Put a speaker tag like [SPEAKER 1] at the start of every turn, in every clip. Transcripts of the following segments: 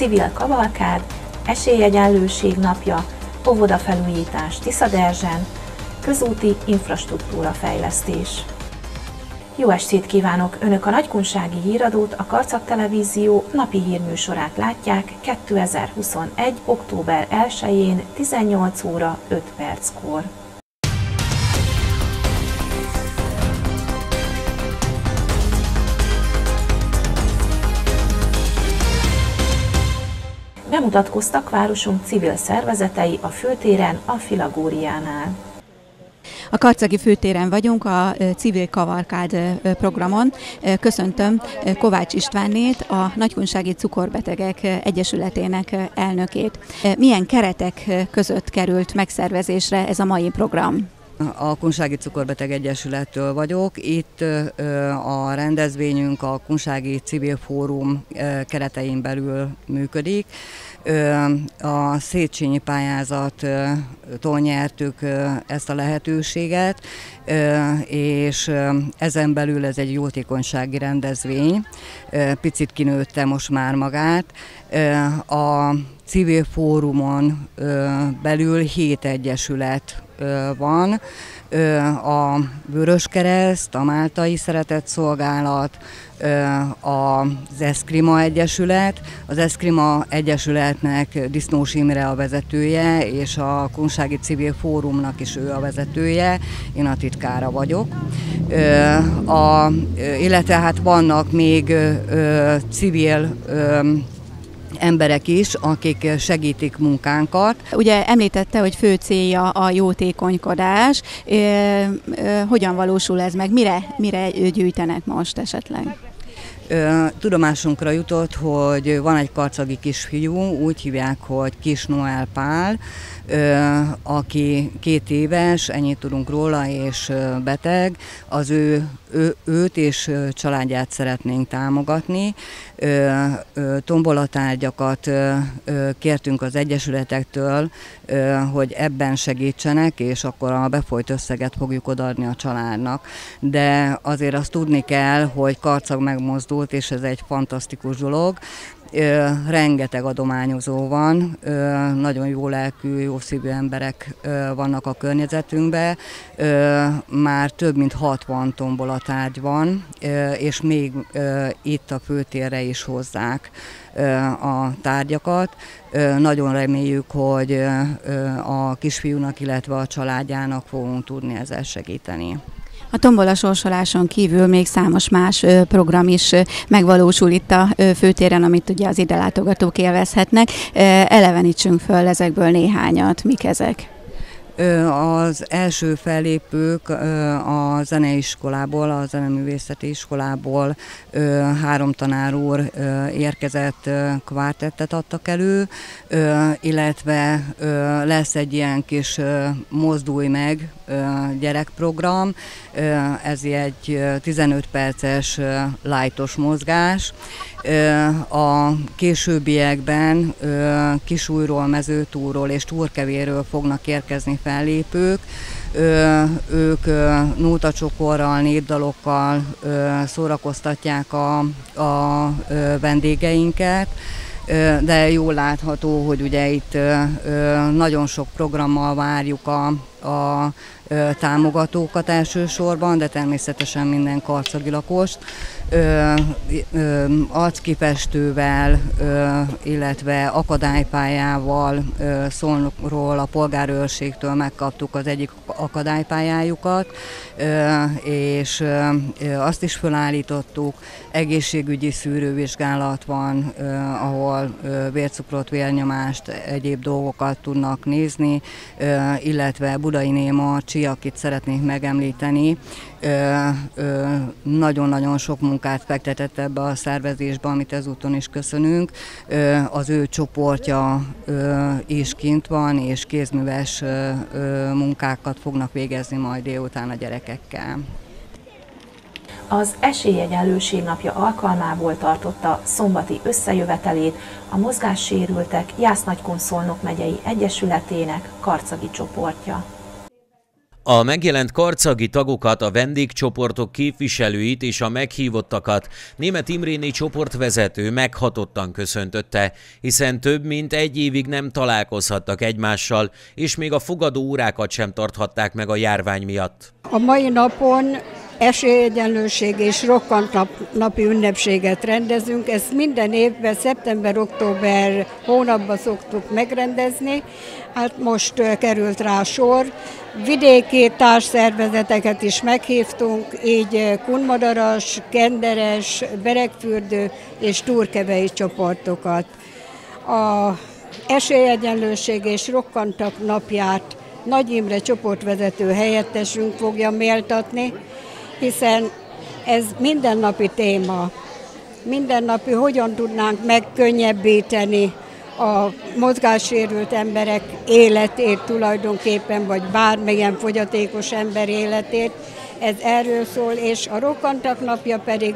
[SPEAKER 1] civil kavalkád, esélyegyenlőség napja, óvodafelújítás Tiszaderzsen, közúti infrastruktúra fejlesztés. Jó estét kívánok! Önök a Nagykunsági Híradót, a Karcak Televízió napi hírműsorát látják 2021. október 1-én 18 óra 5 perckor. Bemutatkoztak városunk civil szervezetei a főtéren, a Filagóriánál.
[SPEAKER 2] A Karcagi főtéren vagyunk a Civil Kavalkád programon. Köszöntöm Kovács Istvánnét, a Nagykunsági Cukorbetegek Egyesületének elnökét. Milyen keretek között került megszervezésre ez a mai program?
[SPEAKER 3] A Kunsági Cukorbeteg Egyesülettől vagyok. Itt a rendezvényünk a Kunsági Civil Fórum keretein belül működik. A Széchenyi pályázattól nyertük ezt a lehetőséget, és ezen belül ez egy jótékonysági rendezvény. Picit kinőtte most már magát. A civil fórumon belül hét egyesület van, a Vöröskereszt, a Máltai Szeretett Szolgálat, az Eszkrima Egyesület. Az Eszkrima Egyesületnek Disznós Imre a vezetője, és a Kunsági Civil Fórumnak is ő a vezetője, én a titkára vagyok. A, illetve hát vannak még civil emberek is, akik segítik munkánkat.
[SPEAKER 2] Ugye említette, hogy fő célja a jótékonykodás. Hogyan valósul ez meg? Mire, mire gyűjtenek most esetleg?
[SPEAKER 3] Tudomásunkra jutott, hogy van egy karcagi kisfiú, úgy hívják, hogy Kis Noel Pál, aki két éves, ennyit tudunk róla, és beteg, az ő, ő őt és családját szeretnénk támogatni. Tombolatárgyakat kértünk az egyesületektől, hogy ebben segítsenek, és akkor a befolyt összeget fogjuk odaadni a családnak. De azért azt tudni kell, hogy Karcag megmozdult, és ez egy fantasztikus dolog, rengeteg adományozó van, nagyon jó lelkű, jó szívű emberek vannak a környezetünkben, már több mint 60 tombolatárgy van, és még itt a főtérre is hozzák a tárgyakat. Nagyon reméljük, hogy a kisfiúnak, illetve a családjának fogunk tudni ezzel segíteni.
[SPEAKER 2] A tombola sorsoláson kívül még számos más program is megvalósul itt a főtéren, amit ugye az ide látogatók élvezhetnek. Elevenítsünk föl ezekből néhányat. Mik ezek?
[SPEAKER 3] Az első fellépők a zeneiskolából, a zeneművészeti iskolából három tanár úr érkezett kvártettet adtak elő, illetve lesz egy ilyen kis mozdulj meg gyerekprogram, ez egy 15 perces lájtos mozgás, a későbbiekben Kisújról, Mezőtúról és Túrkevéről fognak érkezni fellépők. Ők nótacsokorral, népdalokkal szórakoztatják a, a vendégeinket de jól látható, hogy ugye itt nagyon sok programmal várjuk a, a támogatókat elsősorban, de természetesen minden karcagi lakost arckifestővel, illetve akadálypályával Szolnokról, a polgárőrségtől megkaptuk az egyik akadálypályájukat, és azt is felállítottuk, egészségügyi szűrővizsgálat van, ahol vércukrot, vérnyomást, egyéb dolgokat tudnak nézni, illetve Budai Néma Csi, akit szeretnék megemlíteni, nagyon-nagyon sok munkát fektetett ebbe a szervezésbe, amit ezúton is köszönünk. Az ő csoportja is kint van, és kézműves munkákat fognak végezni majd délután a gyerekekkel.
[SPEAKER 1] Az Esélyegyenlőség napja alkalmából tartotta szombati összejövetelét a mozgássérültek Jász Nagykonszolnok megyei egyesületének karcagi csoportja.
[SPEAKER 4] A megjelent karcagi tagokat, a vendégcsoportok képviselőit és a meghívottakat német Imréni csoportvezető meghatottan köszöntötte, hiszen több mint egy évig nem találkozhattak egymással, és még a fogadó órákat sem tarthatták meg a járvány miatt.
[SPEAKER 5] A mai napon esélyegyenlőség és rokkant nap, napi ünnepséget rendezünk. Ezt minden évben, szeptember-október hónapban szoktuk megrendezni. Hát most került rá sor. Vidéki társszervezeteket is meghívtunk, így kunmadaras, kenderes, berekfürdő és turkevei csoportokat. A esélyegyenlőség és rokkantak napját Nagy Imre csoportvezető helyettesünk fogja méltatni, hiszen ez mindennapi téma. Mindennapi hogyan tudnánk megkönnyebbíteni a mozgássérült emberek életét tulajdonképpen, vagy bármilyen fogyatékos ember életét. Ez erről szól, és a rokkantak napja pedig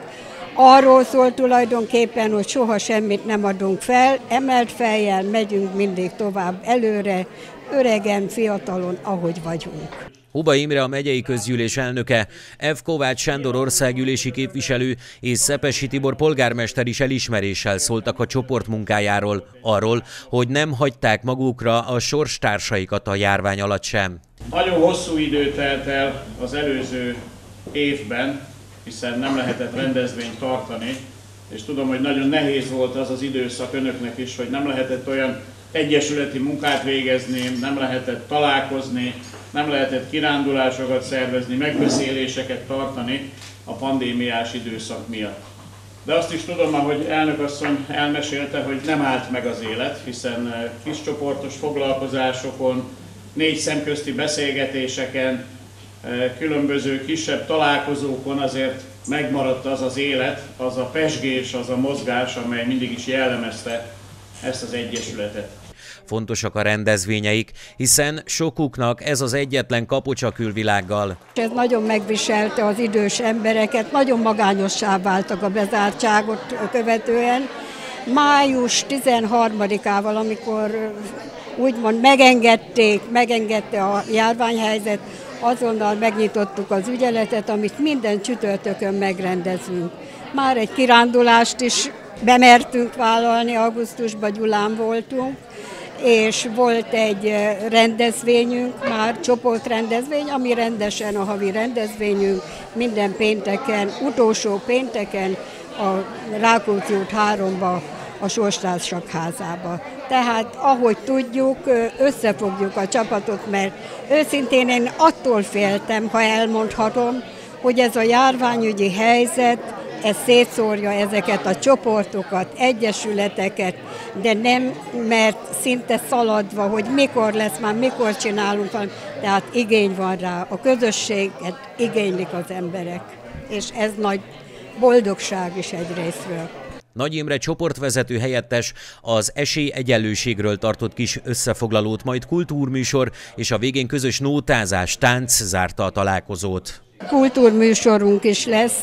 [SPEAKER 5] arról szól tulajdonképpen, hogy soha semmit nem adunk fel, emelt fejjel megyünk mindig tovább előre, öregen, fiatalon, ahogy vagyunk.
[SPEAKER 4] Huba Imre a megyei közgyűlés elnöke, F. Kovács Sándor országgyűlési képviselő és Szepesi Tibor polgármester is elismeréssel szóltak a csoport munkájáról, arról, hogy nem hagyták magukra a sorstársaikat a járvány alatt sem.
[SPEAKER 6] Nagyon hosszú idő telt el az előző évben, hiszen nem lehetett rendezvényt tartani, és tudom, hogy nagyon nehéz volt az az időszak önöknek is, hogy nem lehetett olyan egyesületi munkát végezni, nem lehetett találkozni, nem lehetett kirándulásokat szervezni, megbeszéléseket tartani a pandémiás időszak miatt. De azt is tudom, ahogy elnökasszony elmesélte, hogy nem állt meg az élet, hiszen eh, kiscsoportos foglalkozásokon, négy szemközti beszélgetéseken, eh, különböző kisebb találkozókon azért megmaradt az az élet, az a pesgés, az a mozgás, amely mindig is jellemezte ezt az egyesületet.
[SPEAKER 4] Fontosak a rendezvényeik, hiszen sokuknak ez az egyetlen kapocs külvilággal.
[SPEAKER 5] Ez nagyon megviselte az idős embereket, nagyon magányossá váltak a bezártságot követően. Május 13-ával, amikor úgymond megengedték, megengedte a járványhelyzet, azonnal megnyitottuk az ügyeletet, amit minden csütörtökön megrendezünk. Már egy kirándulást is bemertünk vállalni, augusztusban Gyulán voltunk, és volt egy rendezvényünk, már csoportrendezvény, ami rendesen a havi rendezvényünk minden pénteken, utolsó pénteken a Rákóczi út 3-ba a Sorstársak házába. Tehát ahogy tudjuk, összefogjuk a csapatot, mert őszintén én attól féltem, ha elmondhatom, hogy ez a járványügyi helyzet ez szétszórja ezeket a csoportokat, egyesületeket, de nem, mert szinte szaladva, hogy mikor lesz már, mikor csinálunk valamit, tehát igény van rá, a közösséget igénylik az emberek, és ez nagy boldogság is egy részről.
[SPEAKER 4] Nagy Imre csoportvezető helyettes az esélyegyenlőségről tartott kis összefoglalót, majd kultúrműsor és a végén közös nótázás, tánc zárta a találkozót.
[SPEAKER 5] Kultúrműsorunk is lesz,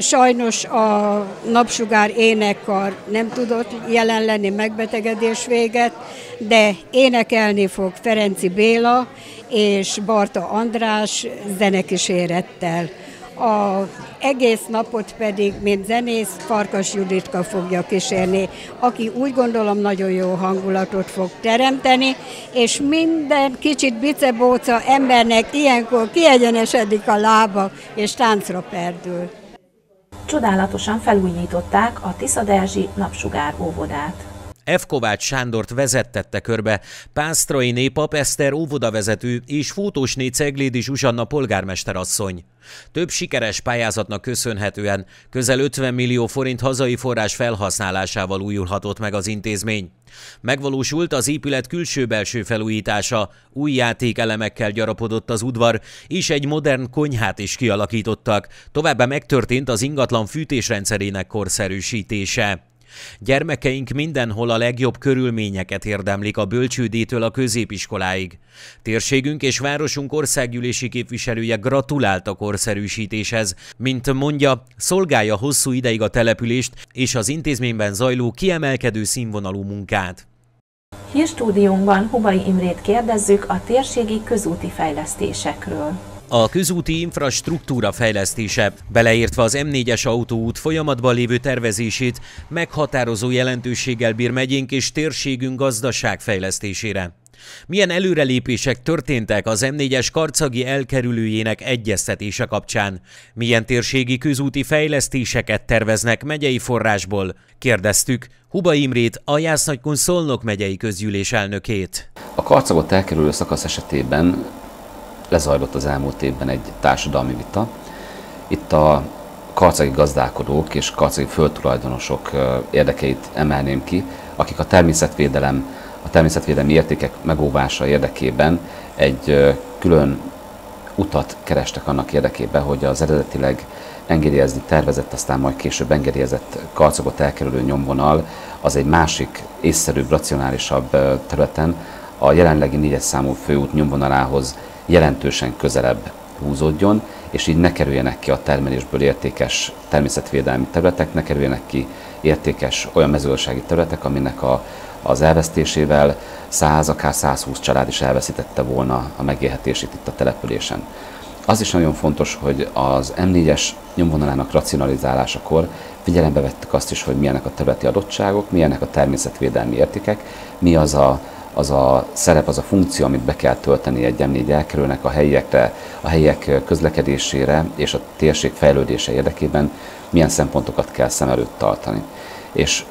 [SPEAKER 5] Sajnos a napsugár énekkar nem tudott jelen lenni megbetegedés véget, de énekelni fog Ferenci Béla és Barta András zenekísérettel. A egész napot pedig, mint zenész, Farkas Juditka fogja kísérni, aki úgy gondolom nagyon jó hangulatot fog teremteni, és minden kicsit bicebóca embernek ilyenkor kiegyenesedik a lába, és táncra perdül.
[SPEAKER 1] Csodálatosan felújították a Tiszaderzsi napsugár óvodát.
[SPEAKER 4] F. Kovács Sándort vezettette körbe Pásztrai Népap Eszter óvodavezető és Fótósné Ceglédi Zsuzsanna polgármesterasszony. Több sikeres pályázatnak köszönhetően közel 50 millió forint hazai forrás felhasználásával újulhatott meg az intézmény. Megvalósult az épület külső-belső felújítása, új játékelemekkel gyarapodott az udvar, és egy modern konyhát is kialakítottak, továbbá megtörtént az ingatlan fűtésrendszerének korszerűsítése. Gyermekeink mindenhol a legjobb körülményeket érdemlik a bölcsődétől a középiskoláig. Térségünk és városunk országgyűlési képviselője gratulált a korszerűsítéshez, mint mondja, szolgálja hosszú ideig a települést és az intézményben zajló kiemelkedő színvonalú munkát.
[SPEAKER 1] Hírstúdiunkban Hubai Imrét kérdezzük a térségi közúti fejlesztésekről.
[SPEAKER 4] A közúti infrastruktúra fejlesztése, beleértve az M4-es autóút folyamatban lévő tervezését, meghatározó jelentőséggel bír megyénk és térségünk gazdaság fejlesztésére. Milyen előrelépések történtek az M4-es karcagi elkerülőjének egyeztetése kapcsán? Milyen térségi közúti fejlesztéseket terveznek megyei forrásból? Kérdeztük Huba Imrét, a Jásznagykun Szolnok megyei közgyűlés elnökét.
[SPEAKER 7] A karcagot elkerülő szakasz esetében lezajlott az elmúlt évben egy társadalmi vita. Itt a karcagi gazdálkodók és karcagi földtulajdonosok érdekeit emelném ki, akik a természetvédelem, a természetvédelmi értékek megóvása érdekében egy külön utat kerestek annak érdekében, hogy az eredetileg engedélyezni tervezett, aztán majd később engedélyezett karcagot elkerülő nyomvonal az egy másik, észszerűbb, racionálisabb területen a jelenlegi négyes számú főút nyomvonalához jelentősen közelebb húzódjon, és így ne kerüljenek ki a termelésből értékes természetvédelmi területek, ne kerüljenek ki értékes olyan mezőgazdasági területek, aminek a, az elvesztésével 100, akár 120 család is elveszítette volna a megélhetését itt a településen. Az is nagyon fontos, hogy az M4-es nyomvonalának racionalizálásakor figyelembe vettük azt is, hogy milyenek a területi adottságok, milyenek a természetvédelmi értékek, mi az a az a szerep, az a funkció, amit be kell tölteni egy M4 elkerülnek a helyiekre, a helyiek közlekedésére és a térség fejlődése érdekében milyen szempontokat kell szem előtt tartani. És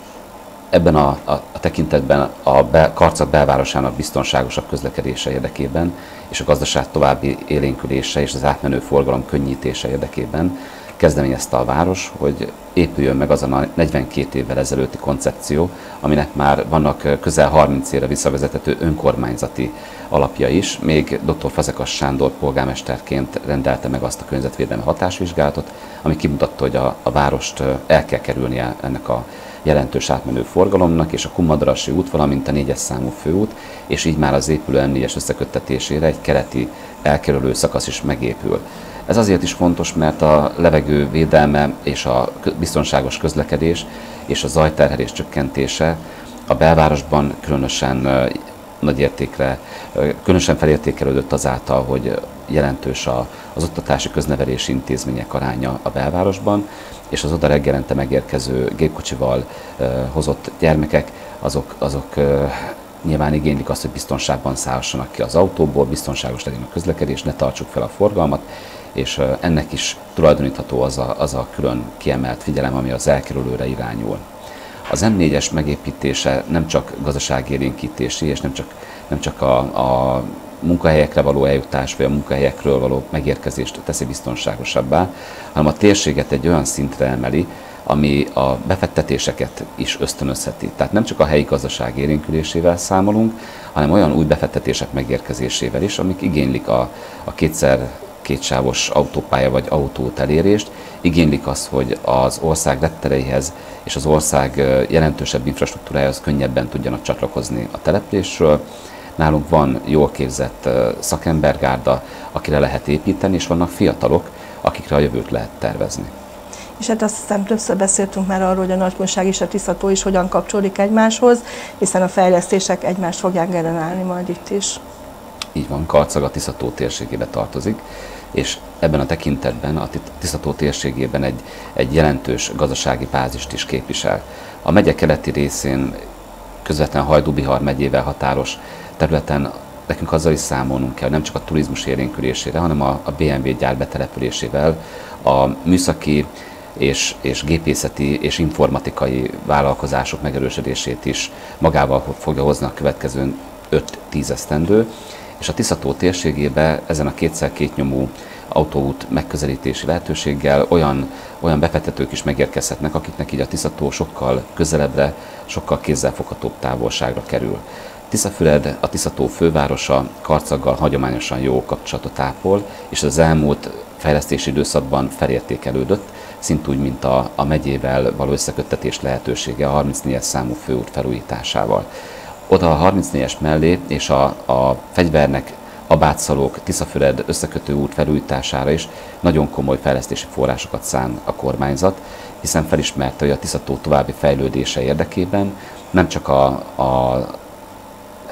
[SPEAKER 7] ebben a, a, a tekintetben a be, Karcag belvárosának biztonságosabb közlekedése érdekében és a gazdaság további élénkülése és az átmenő forgalom könnyítése érdekében kezdeményezte a város, hogy épüljön meg azon a 42 évvel ezelőtti koncepció, aminek már vannak közel 30 évre visszavezethető önkormányzati alapja is. Még dr. Fazekas Sándor polgármesterként rendelte meg azt a környezetvédelmi hatásvizsgálatot, ami kimutatta, hogy a, a várost el kell kerülnie ennek a jelentős átmenő forgalomnak, és a Kumadarasi út, valamint a négyes számú főút, és így már az épülő M4-es összeköttetésére egy keleti elkerülő szakasz is megépül. Ez azért is fontos, mert a levegő védelme és a biztonságos közlekedés és a zajterhelés csökkentése a belvárosban különösen nagy értékre, különösen felértékelődött azáltal, hogy jelentős az oktatási köznevelési intézmények aránya a belvárosban, és az oda reggelente megérkező gépkocsival hozott gyermekek, azok, azok nyilván igénylik azt, hogy biztonságban szállhassanak ki az autóból, biztonságos legyen a közlekedés, ne tartsuk fel a forgalmat, és ennek is tulajdonítható az a, az a külön kiemelt figyelem, ami az elkerülőre irányul. Az M4-es megépítése nem csak gazdaságélénkítési, és nem csak, nem csak a, a munkahelyekre való eljutás, vagy a munkahelyekről való megérkezést teszi biztonságosabbá, hanem a térséget egy olyan szintre emeli, ami a befektetéseket is ösztönözheti. Tehát nem csak a helyi gazdaság érénkülésével számolunk, hanem olyan új befektetések megérkezésével is, amik igénylik a, a kétszer kétsávos autópálya vagy autót elérést, igénylik azt, hogy az ország reptereihez és az ország jelentősebb infrastruktúrájához könnyebben tudjanak csatlakozni a településről. Nálunk van jól képzett szakembergárda, akire lehet építeni, és vannak fiatalok, akikre a jövőt lehet tervezni.
[SPEAKER 8] És hát azt hiszem többször beszéltünk már arról, hogy a nagykonság és a Tiszató is hogyan kapcsolódik egymáshoz, hiszen a fejlesztések egymást fogják generálni majd itt is.
[SPEAKER 7] Így van, Karcag a Tiszató térségébe tartozik, és ebben a tekintetben a Tisztató térségében egy, egy jelentős gazdasági bázist is képvisel. A megye keleti részén közvetlen Hajdú-Bihar megyével határos területen nekünk azzal is számolnunk kell, nem csak a turizmus érénkülésére, hanem a, a BMW gyár betelepülésével, a műszaki és, és gépészeti és informatikai vállalkozások megerősödését is magával fogja hozni a következő 5-10 esztendő és a Tiszató térségébe ezen a kétszer kétnyomú autóút megközelítési lehetőséggel olyan, olyan befektetők is megérkezhetnek, akiknek így a Tiszató sokkal közelebbre, sokkal kézzelfoghatóbb távolságra kerül. Tiszafüred, a Tiszató fővárosa Karcaggal hagyományosan jó kapcsolatot ápol, és az elmúlt fejlesztési időszakban felértékelődött, szintúgy, mint a, a megyével való összeköttetés lehetősége a 34 számú főút felújításával. Oda a 34-es mellé és a, a fegyvernek Abátszalók, Tiszafüred összekötő út felújítására is nagyon komoly fejlesztési forrásokat szán a kormányzat, hiszen felismerte, hogy a Tiszató további fejlődése érdekében nem csak a, a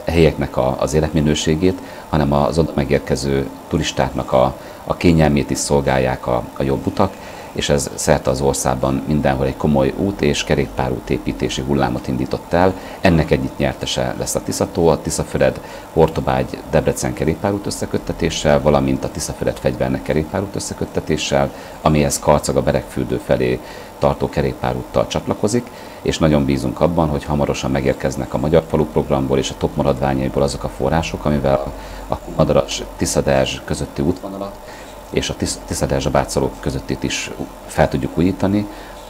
[SPEAKER 7] helyeknek a, az életminőségét, hanem az oda megérkező turistáknak a, a kényelmét is szolgálják a, a jobb utak, és ez szerte az országban mindenhol egy komoly út és kerékpárút építési hullámot indított el. Ennek egyik nyertese lesz a Tiszató, a Tiszafüred Hortobágy Debrecen kerékpárút összeköttetéssel, valamint a Tiszafüred fegyvernek kerékpárút összeköttetéssel, amihez Karcag a Berekfürdő felé tartó kerékpárúttal csatlakozik, és nagyon bízunk abban, hogy hamarosan megérkeznek a Magyar Falu programból és a top maradványaiból azok a források, amivel a Madaras Tiszadás közötti útvonalat és a Tiszaderzsa bátszalók közöttét is fel tudjuk újítani,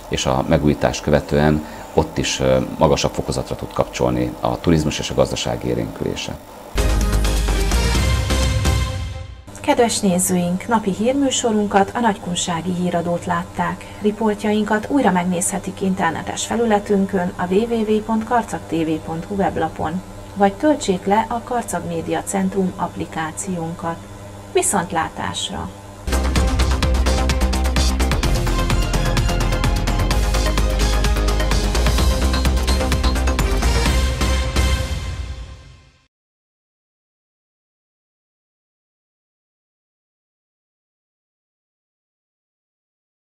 [SPEAKER 7] és a megújítás követően ott is magasabb fokozatra tud kapcsolni a turizmus és a gazdaság érénkülése.
[SPEAKER 1] Kedves nézőink, napi hírműsorunkat, a Nagykunsági híradót látták. Riportjainkat újra megnézhetik internetes felületünkön, a www.karcagtv.hu weblapon, vagy töltsék le a Karcag Média Centrum applikációnkat. Viszontlátásra!